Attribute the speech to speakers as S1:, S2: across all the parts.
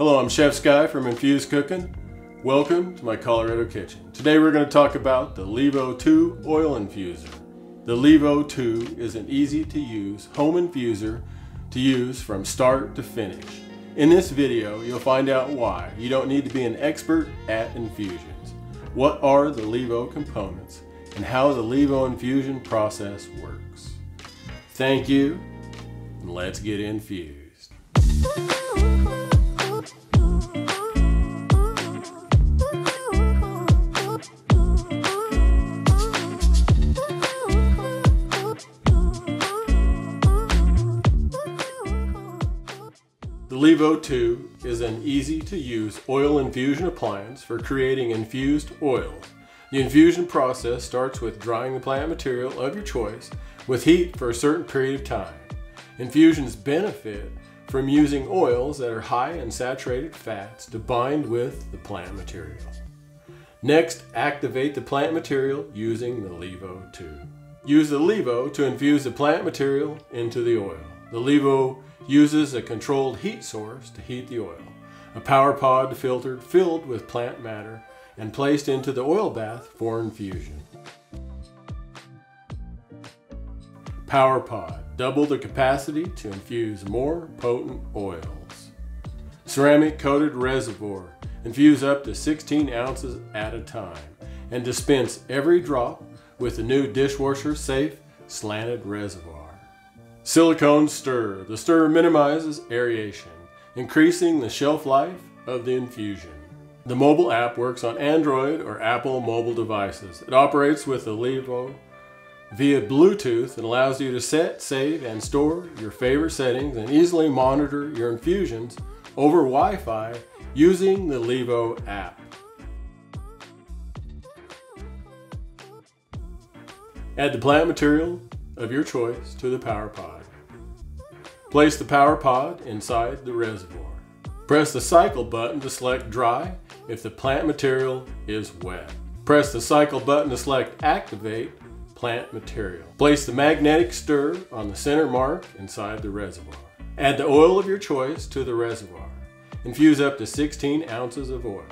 S1: Hello, I'm Chef Sky from Infuzed Cookin. Welcome to my Colorado kitchen. Today we're going to talk about the Levo 2 oil infuser. The Levo 2 is an easy to use home infuser to use from start to finish. In this video, you'll find out why you don't need to be an expert at infusions. What are the Levo components and how the Levo infusion process works. Thank you, and let's get infused. Levo 2 is an easy to use oil infusion appliance for creating infused oils. The infusion process starts with drying the plant material of your choice with heat for a certain period of time. Infusions benefit from using oils that are high in saturated fats to bind with the plant material. Next, activate the plant material using the Levo 2. Use the Levo to infuse the plant material into the oil. The Levo uses a controlled heat source to heat the oil, a power pod filtered filled with plant matter and placed into the oil bath for infusion. Power pod, double the capacity to infuse more potent oils. Ceramic coated reservoir, infuse up to 16 ounces at a time and dispense every drop with the new dishwasher safe slanted reservoir. Silicone stir. The stir minimizes aeration, increasing the shelf life of the infusion. The mobile app works on Android or Apple mobile devices. It operates with the Levo via Bluetooth and allows you to set, save, and store your favorite settings and easily monitor your infusions over Wi-Fi using the Levo app. Add the plant material of your choice to the power pod. Place the power pod inside the reservoir. Press the cycle button to select dry if the plant material is wet. Press the cycle button to select activate plant material. Place the magnetic stir on the center mark inside the reservoir. Add the oil of your choice to the reservoir. Infuse up to 16 ounces of oil.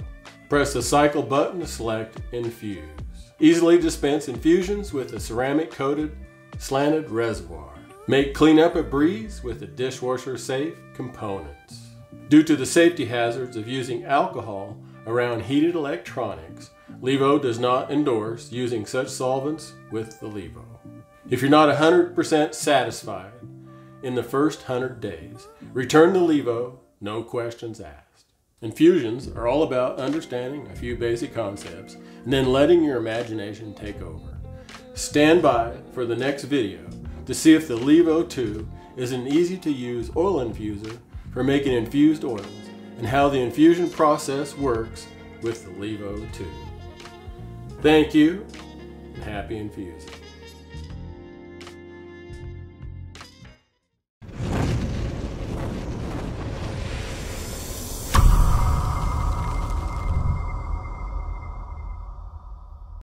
S1: Press the cycle button to select infuse. Easily dispense infusions with a ceramic coated slanted reservoir. Make cleanup a breeze with the dishwasher safe components. Due to the safety hazards of using alcohol around heated electronics, Levo does not endorse using such solvents with the Levo. If you're not 100% satisfied in the first 100 days, return the Levo, no questions asked. Infusions are all about understanding a few basic concepts and then letting your imagination take over. Stand by for the next video to see if the Levo 2 is an easy to use oil infuser for making infused oils and how the infusion process works with the Levo 2. Thank you and happy infusing.